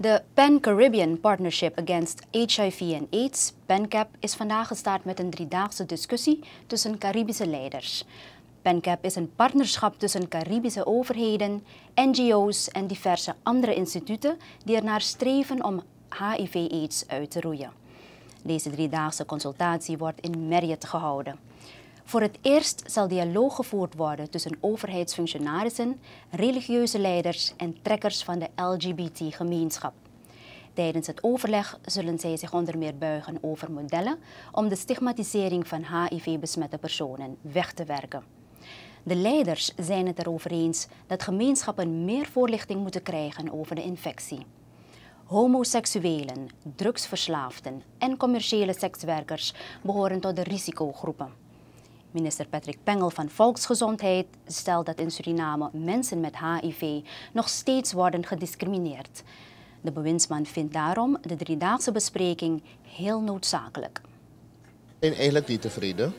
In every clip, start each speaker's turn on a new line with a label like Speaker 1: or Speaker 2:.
Speaker 1: De Pan-Caribbean Partnership Against HIV and AIDS, PANCAP, is vandaag gestart met een driedaagse discussie tussen Caribische leiders. PANCAP is een partnerschap tussen Caribische overheden, NGO's en diverse andere instituten die ernaar streven om HIV-AIDS uit te roeien. Deze driedaagse consultatie wordt in Marriott gehouden. Voor het eerst zal dialoog gevoerd worden tussen overheidsfunctionarissen, religieuze leiders en trekkers van de LGBT-gemeenschap. Tijdens het overleg zullen zij zich onder meer buigen over modellen om de stigmatisering van HIV-besmette personen weg te werken. De leiders zijn het erover eens dat gemeenschappen meer voorlichting moeten krijgen over de infectie. Homoseksuelen, drugsverslaafden en commerciële sekswerkers behoren tot de risicogroepen. Minister Patrick Pengel van Volksgezondheid stelt dat in Suriname mensen met HIV nog steeds worden gediscrimineerd. De bewindsman vindt daarom de driedaagse bespreking heel noodzakelijk.
Speaker 2: Ik ben eigenlijk niet tevreden.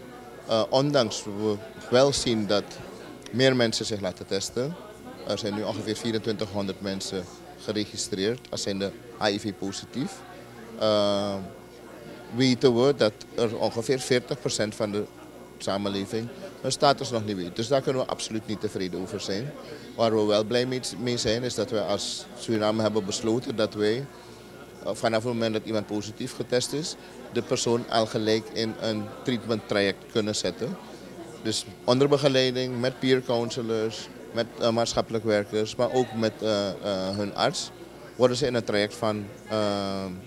Speaker 2: Uh, ondanks we wel zien dat meer mensen zich laten testen. Er zijn nu ongeveer 2400 mensen geregistreerd als zijnde HIV-positief. Uh, weten we dat er ongeveer 40% van de samenleving hun status nog niet weet. Dus daar kunnen we absoluut niet tevreden over zijn. Waar we wel blij mee zijn is dat we als Suriname hebben besloten dat wij eh, vanaf het moment dat iemand positief getest is, de persoon al gelijk in een treatment traject kunnen zetten. Dus onder begeleiding met peer counselors, met uh, maatschappelijk werkers, maar ook met uh, hun arts, worden ze in een traject van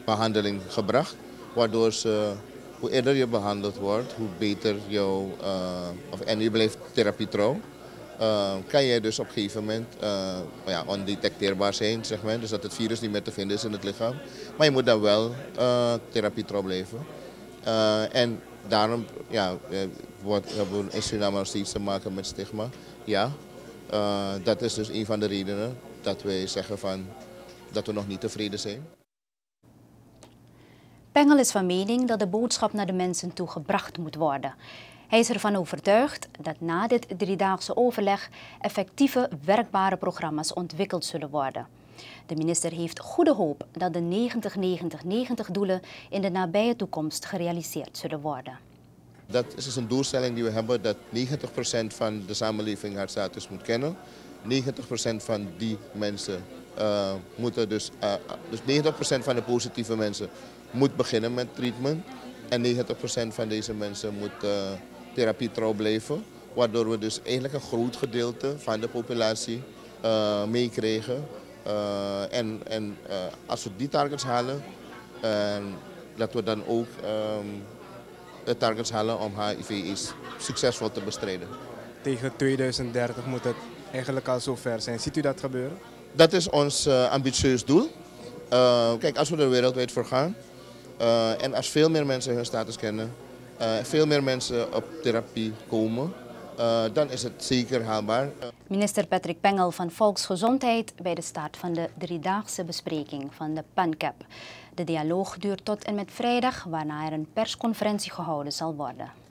Speaker 2: behandeling gebracht, waardoor ze hoe eerder je behandeld wordt, hoe beter jouw, uh, of, en je blijft therapie trouw, uh, kan je dus op een gegeven moment uh, ja, ondetecteerbaar zijn, zeg maar. Dus dat het virus niet meer te vinden is in het lichaam. Maar je moet dan wel therapie trouw blijven. en daarom ja, wordt, hebben we in Suriname nog steeds te maken met stigma. Ja, dat is dus een van de redenen dat wij zeggen van, dat we nog niet tevreden zijn.
Speaker 1: Pengel is van mening dat de boodschap naar de mensen toe gebracht moet worden. Hij is ervan overtuigd dat na dit driedaagse overleg effectieve, werkbare programma's ontwikkeld zullen worden. De minister heeft goede hoop dat de 90-90-90-doelen in de nabije toekomst gerealiseerd zullen worden.
Speaker 2: Dat is dus een doelstelling die we hebben, dat 90% van de samenleving haar status moet kennen. 90% van die mensen uh, moeten dus, uh, dus 90% van de positieve mensen moet beginnen met treatment. En 90% van deze mensen moet uh, therapie trouw blijven. Waardoor we dus eigenlijk een groot gedeelte van de populatie meekregen. En en als we die targets halen, dat we dan ook de targets halen om HIV succesvol te bestrijden.
Speaker 3: Tegen 2030 moet het eigenlijk al zover zijn. Ziet u dat gebeuren?
Speaker 2: Dat is ons ambitieus doel. kijk, als we er wereldwijd voor gaan, uh, en als veel meer mensen hun status kennen, veel meer mensen op therapie komen, uh, dan is het zeker haalbaar.
Speaker 1: Minister Patrick Pengel van Volksgezondheid bij de start van de driedaagse bespreking van de PANCAP. De dialoog duurt tot en met vrijdag, waarna er een persconferentie gehouden zal worden.